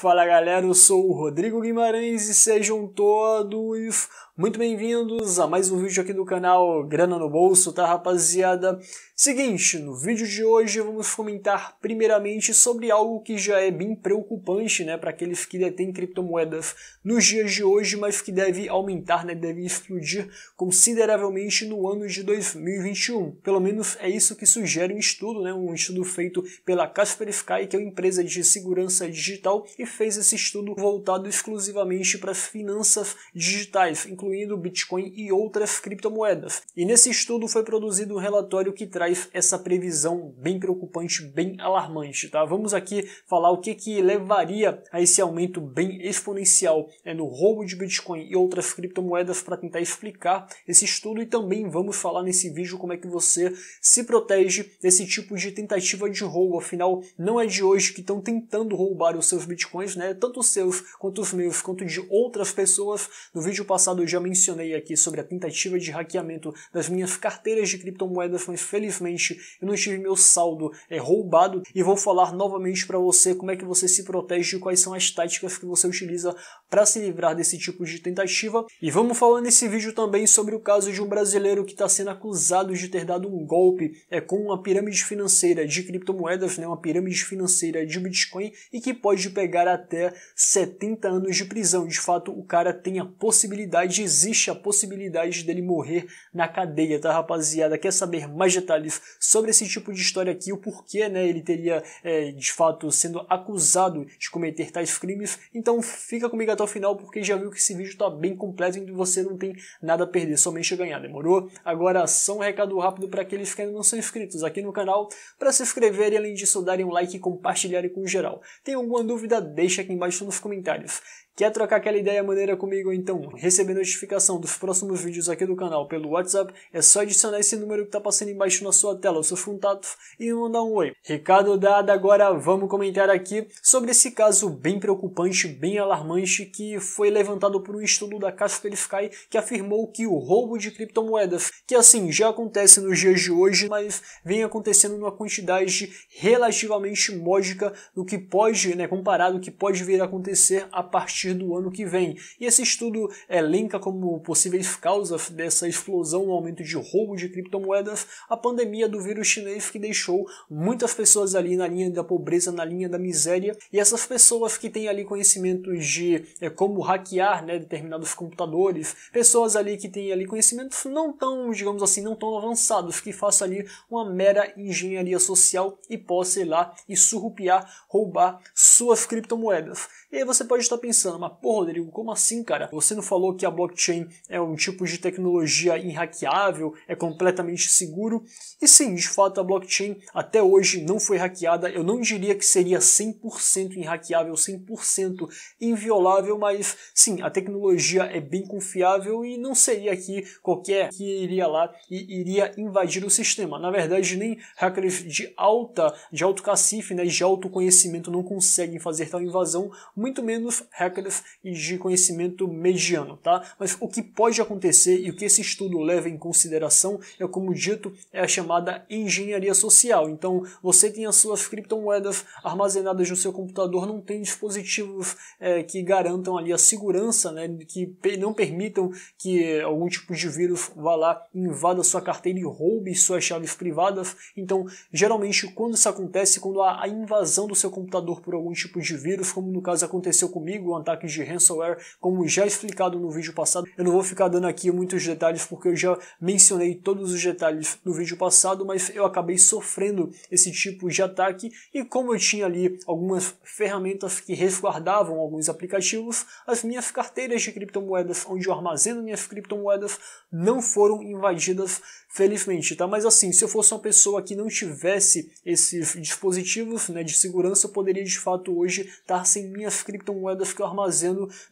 Fala galera, eu sou o Rodrigo Guimarães e sejam todos muito bem-vindos a mais um vídeo aqui do canal Grana no Bolso, tá rapaziada? Seguinte, no vídeo de hoje vamos comentar primeiramente sobre algo que já é bem preocupante, né, para aqueles que detêm criptomoedas nos dias de hoje, mas que deve aumentar, né, deve explodir consideravelmente no ano de 2021. Pelo menos é isso que sugere um estudo, né, um estudo feito pela Kaspersky, que é uma empresa de segurança digital, e fez esse estudo voltado exclusivamente para as finanças digitais, incluindo Bitcoin e outras criptomoedas. E nesse estudo foi produzido um relatório que traz essa previsão bem preocupante, bem alarmante. Tá? Vamos aqui falar o que, que levaria a esse aumento bem exponencial é, no roubo de Bitcoin e outras criptomoedas para tentar explicar esse estudo e também vamos falar nesse vídeo como é que você se protege desse tipo de tentativa de roubo. Afinal, não é de hoje que estão tentando roubar os seus Bitcoins, né? tanto seus quanto os meus, quanto de outras pessoas. No vídeo passado eu já já mencionei aqui sobre a tentativa de hackeamento das minhas carteiras de criptomoedas, mas felizmente eu não tive meu saldo é, roubado e vou falar novamente para você como é que você se protege e quais são as táticas que você utiliza para se livrar desse tipo de tentativa. E vamos falar nesse vídeo também sobre o caso de um brasileiro que está sendo acusado de ter dado um golpe é, com uma pirâmide financeira de criptomoedas, né, uma pirâmide financeira de Bitcoin e que pode pegar até 70 anos de prisão. De fato, o cara tem a possibilidade existe a possibilidade dele morrer na cadeia, tá rapaziada? Quer saber mais detalhes sobre esse tipo de história aqui, o porquê né, ele teria é, de fato sendo acusado de cometer tais crimes? Então fica comigo até o final porque já viu que esse vídeo tá bem completo e você não tem nada a perder, somente a ganhar, demorou? Agora só um recado rápido para aqueles que ainda não são inscritos aqui no canal, para se inscreverem além disso darem um like e compartilharem com geral. Tem alguma dúvida? Deixa aqui embaixo nos comentários. Quer trocar aquela ideia maneira comigo então? Receber notificação dos próximos vídeos aqui do canal pelo WhatsApp? É só adicionar esse número que está passando embaixo na sua tela, os seus contatos, e mandar um oi. Recado dado, agora vamos comentar aqui sobre esse caso bem preocupante, bem alarmante, que foi levantado por um estudo da Kaspersky que afirmou que o roubo de criptomoedas, que assim já acontece nos dias de hoje, mas vem acontecendo numa quantidade relativamente módica do que pode, né, comparado ao que pode vir a acontecer a partir partir do ano que vem. E esse estudo elenca como possíveis causas dessa explosão no aumento de roubo de criptomoedas a pandemia do vírus chinês que deixou muitas pessoas ali na linha da pobreza, na linha da miséria. E essas pessoas que têm ali conhecimentos de é, como hackear né, determinados computadores, pessoas ali que têm ali conhecimentos não tão, digamos assim, não tão avançados, que façam ali uma mera engenharia social e possa ir lá e surrupiar, roubar suas criptomoedas. E aí você pode estar pensando, mas pô, Rodrigo, como assim, cara? Você não falou que a blockchain é um tipo de tecnologia inhackeável, é completamente seguro? E sim, de fato, a blockchain até hoje não foi hackeada. Eu não diria que seria 100% inhackeável, 100% inviolável, mas sim, a tecnologia é bem confiável e não seria aqui qualquer que iria lá e iria invadir o sistema. Na verdade, nem hackers de alta, de alto cacife, né, de alto conhecimento não conseguem fazer tal invasão, muito menos hackers de conhecimento mediano, tá? Mas o que pode acontecer e o que esse estudo leva em consideração é, como dito, é a chamada engenharia social. Então, você tem as suas criptomoedas armazenadas no seu computador, não tem dispositivos é, que garantam ali a segurança, né, que não permitam que algum tipo de vírus vá lá, invada sua carteira e roube suas chaves privadas. Então, geralmente, quando isso acontece, quando há a invasão do seu computador por algum tipo de vírus, como no caso aconteceu comigo, um ataque de ransomware, como já explicado no vídeo passado. Eu não vou ficar dando aqui muitos detalhes porque eu já mencionei todos os detalhes no vídeo passado, mas eu acabei sofrendo esse tipo de ataque e como eu tinha ali algumas ferramentas que resguardavam alguns aplicativos, as minhas carteiras de criptomoedas, onde eu armazeno minhas criptomoedas, não foram invadidas felizmente, tá? Mas assim, se eu fosse uma pessoa que não tivesse esses dispositivos né, de segurança, eu poderia de fato hoje estar sem minhas criptomoedas que eu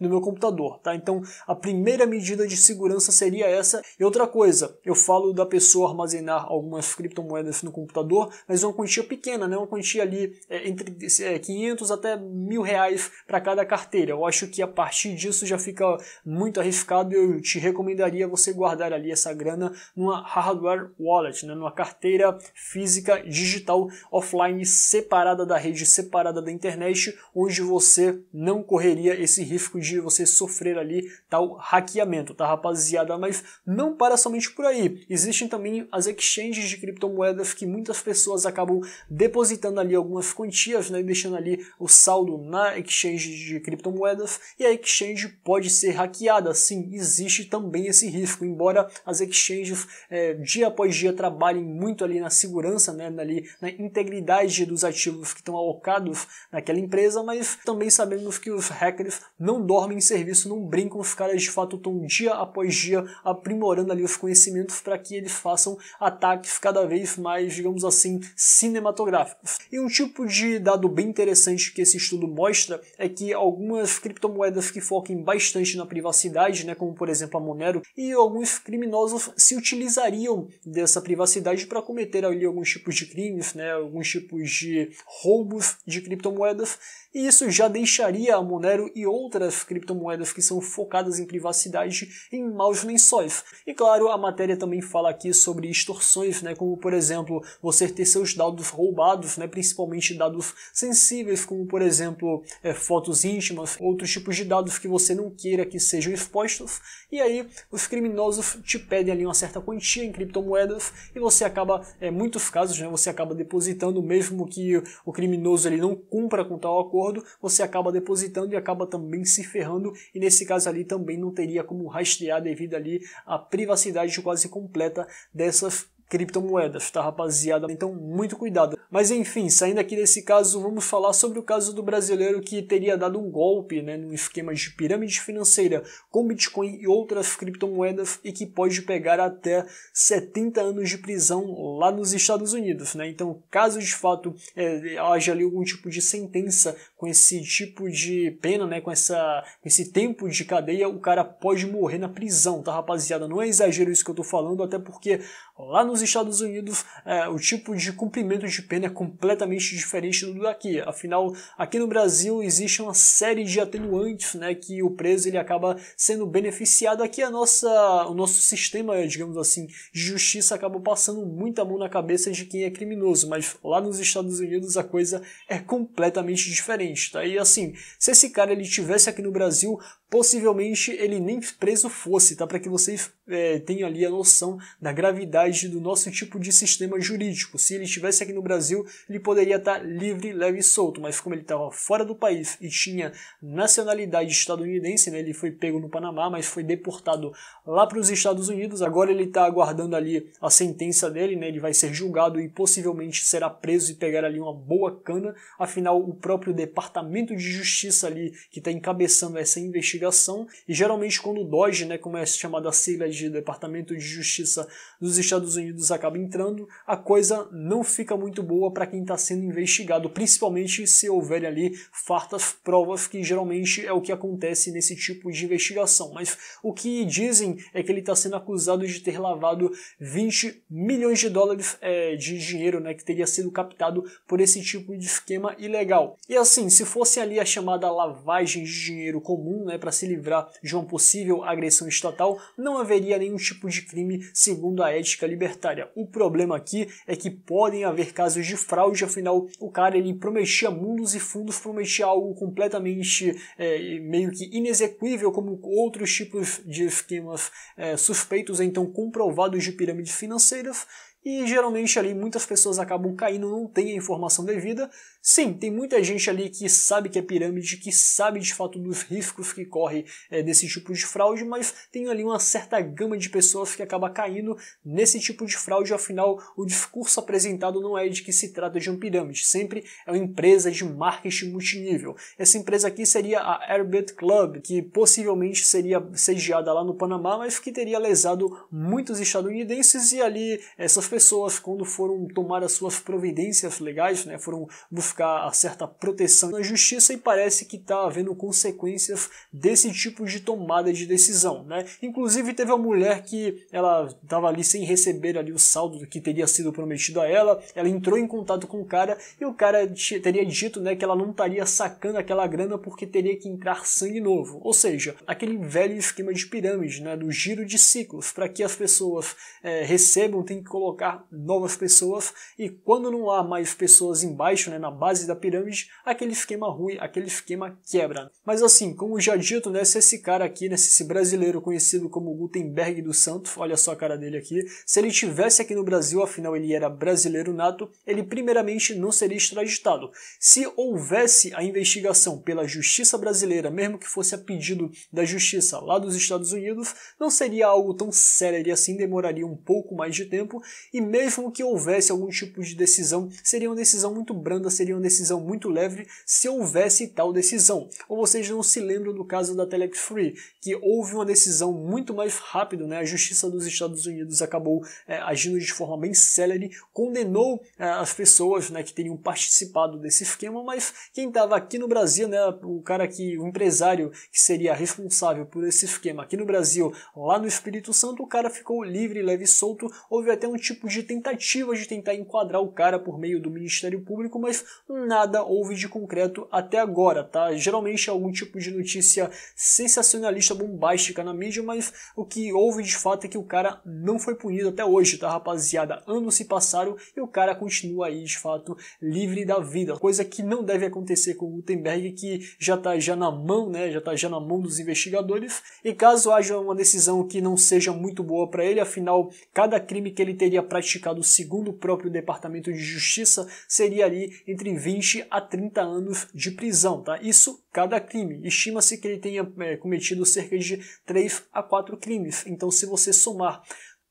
no meu computador, tá? Então, a primeira medida de segurança seria essa. E outra coisa, eu falo da pessoa armazenar algumas criptomoedas no computador, mas uma quantia pequena, né? Uma quantia ali é, entre é, 500 até mil reais para cada carteira. Eu acho que a partir disso já fica muito arriscado e eu te recomendaria você guardar ali essa grana numa hardware wallet, né, numa carteira física digital offline separada da rede, separada da internet, onde você não correria esse risco de você sofrer ali tal hackeamento, tá rapaziada? Mas não para somente por aí. Existem também as exchanges de criptomoedas que muitas pessoas acabam depositando ali algumas quantias, né, deixando ali o saldo na exchange de criptomoedas e a exchange pode ser hackeada. Sim, existe também esse risco, embora as exchanges é, dia após dia trabalhem muito ali na segurança, né, ali na integridade dos ativos que estão alocados naquela empresa, mas também sabemos que os hackers não dormem em serviço, não brincam, os caras de fato estão dia após dia aprimorando ali os conhecimentos para que eles façam ataques cada vez mais, digamos assim, cinematográficos. E um tipo de dado bem interessante que esse estudo mostra é que algumas criptomoedas que foquem bastante na privacidade, né, como por exemplo a Monero, e alguns criminosos se utilizariam dessa privacidade para cometer ali alguns tipos de crimes, né, alguns tipos de roubos de criptomoedas, e isso já deixaria a Monero e outras criptomoedas que são focadas em privacidade em maus lençóis. E claro, a matéria também fala aqui sobre extorsões, né, como por exemplo, você ter seus dados roubados, né, principalmente dados sensíveis, como por exemplo, é, fotos íntimas, outros tipos de dados que você não queira que sejam expostos, e aí os criminosos te pedem ali uma certa quantia em criptomoedas e você acaba, em é, muitos casos, né, você acaba depositando mesmo que o criminoso ele não cumpra com tal acordo, você acaba depositando e acaba também se ferrando e nesse caso ali também não teria como rastrear devido ali à privacidade quase completa dessas criptomoedas, tá rapaziada? Então muito cuidado. Mas enfim, saindo aqui desse caso, vamos falar sobre o caso do brasileiro que teria dado um golpe né, no esquema de pirâmide financeira com Bitcoin e outras criptomoedas e que pode pegar até 70 anos de prisão lá nos Estados Unidos. Né? Então, caso de fato é, haja ali algum tipo de sentença com esse tipo de pena, né, com, essa, com esse tempo de cadeia, o cara pode morrer na prisão, tá rapaziada? Não é exagero isso que eu tô falando, até porque lá nos Estados Unidos é, o tipo de cumprimento de pena é completamente diferente do daqui. Afinal, aqui no Brasil existe uma série de atenuantes, né, que o preso ele acaba sendo beneficiado. Aqui a nossa, o nosso sistema, digamos assim, de justiça acaba passando muita mão na cabeça de quem é criminoso, mas lá nos Estados Unidos a coisa é completamente diferente tá? E assim, se esse cara ele tivesse aqui no Brasil, possivelmente ele nem preso fosse, tá? Para que vocês é, tenham ali a noção da gravidade do nosso tipo de sistema jurídico. Se ele estivesse aqui no Brasil, ele poderia estar livre, leve e solto, mas como ele estava fora do país e tinha nacionalidade estadunidense, né? Ele foi pego no Panamá, mas foi deportado lá para os Estados Unidos. Agora ele está aguardando ali a sentença dele, né? Ele vai ser julgado e possivelmente será preso e pegar ali uma boa cana. Afinal, o próprio Departamento de Justiça ali que está encabeçando essa investigação investigação, e geralmente quando o DOJ, né, como é chamada a sigla de Departamento de Justiça dos Estados Unidos, acaba entrando, a coisa não fica muito boa para quem está sendo investigado, principalmente se houver ali fartas provas, que geralmente é o que acontece nesse tipo de investigação. Mas o que dizem é que ele está sendo acusado de ter lavado 20 milhões de dólares é, de dinheiro né, que teria sido captado por esse tipo de esquema ilegal. E assim, se fosse ali a chamada lavagem de dinheiro comum, né, para se livrar de uma possível agressão estatal, não haveria nenhum tipo de crime segundo a ética libertária. O problema aqui é que podem haver casos de fraude, afinal o cara ele prometia mundos e fundos, prometia algo completamente é, meio que inexequível, como outros tipos de esquemas é, suspeitos, então comprovados de pirâmides financeiras, e geralmente ali muitas pessoas acabam caindo, não têm a informação devida, Sim, tem muita gente ali que sabe que é pirâmide, que sabe de fato dos riscos que corre é, desse tipo de fraude, mas tem ali uma certa gama de pessoas que acaba caindo nesse tipo de fraude. Afinal, o discurso apresentado não é de que se trata de uma pirâmide, sempre é uma empresa de marketing multinível. Essa empresa aqui seria a Airbit Club, que possivelmente seria sediada lá no Panamá, mas que teria lesado muitos estadunidenses e ali essas pessoas, quando foram tomar as suas providências legais, né, foram buscar buscar certa proteção na justiça e parece que está havendo consequências desse tipo de tomada de decisão. Né? Inclusive teve uma mulher que ela estava ali sem receber ali o saldo que teria sido prometido a ela, ela entrou em contato com o cara e o cara teria dito né, que ela não estaria sacando aquela grana porque teria que entrar sangue novo. Ou seja, aquele velho esquema de pirâmide, né, do giro de ciclos, para que as pessoas é, recebam, tem que colocar novas pessoas e quando não há mais pessoas embaixo, né, na base da pirâmide, aquele esquema ruim, aquele esquema quebra. Mas assim, como já dito, né, se esse cara aqui, né, se esse brasileiro conhecido como Gutenberg dos Santos, olha só a cara dele aqui, se ele tivesse aqui no Brasil, afinal ele era brasileiro nato, ele primeiramente não seria extraditado. Se houvesse a investigação pela justiça brasileira, mesmo que fosse a pedido da justiça lá dos Estados Unidos, não seria algo tão sério assim, demoraria um pouco mais de tempo, e mesmo que houvesse algum tipo de decisão, seria uma decisão muito branda, seria uma decisão muito leve se houvesse tal decisão. Ou vocês não se lembram do caso da Telex Free, que houve uma decisão muito mais rápida, né? a justiça dos Estados Unidos acabou é, agindo de forma bem célere, condenou é, as pessoas né, que teriam participado desse esquema, mas quem estava aqui no Brasil, né, o cara que, o empresário que seria responsável por esse esquema aqui no Brasil, lá no Espírito Santo, o cara ficou livre, leve e solto. Houve até um tipo de tentativa de tentar enquadrar o cara por meio do Ministério Público, mas nada houve de concreto até agora, tá? Geralmente é algum tipo de notícia sensacionalista, bombástica na mídia, mas o que houve de fato é que o cara não foi punido até hoje, tá, rapaziada? Anos se passaram e o cara continua aí, de fato, livre da vida. Coisa que não deve acontecer com o Gutenberg, que já tá já na mão, né? Já tá já na mão dos investigadores. E caso haja uma decisão que não seja muito boa para ele, afinal, cada crime que ele teria praticado, segundo o próprio Departamento de Justiça, seria ali entre 20 a 30 anos de prisão, tá? Isso cada crime. Estima-se que ele tenha é, cometido cerca de 3 a 4 crimes. Então, se você somar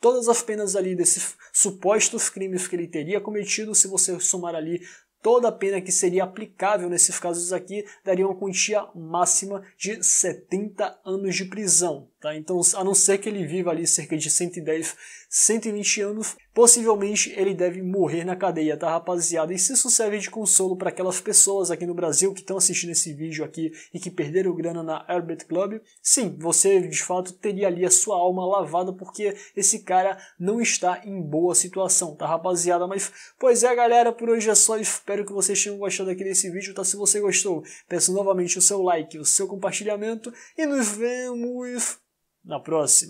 todas as penas ali desses supostos crimes que ele teria cometido, se você somar ali toda a pena que seria aplicável nesses casos aqui, daria uma quantia máxima de 70 anos de prisão. Tá? Então, a não ser que ele viva ali cerca de 110, 120 anos, possivelmente ele deve morrer na cadeia, tá rapaziada? E se isso serve de consolo para aquelas pessoas aqui no Brasil que estão assistindo esse vídeo aqui e que perderam grana na Airbet Club, sim, você de fato teria ali a sua alma lavada porque esse cara não está em boa situação, tá rapaziada? Mas, pois é galera, por hoje é só, espero que vocês tenham gostado aqui desse vídeo, tá? Se você gostou, peço novamente o seu like, o seu compartilhamento e nos vemos na próxima.